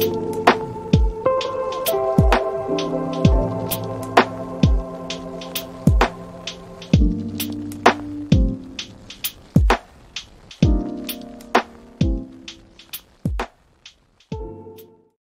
you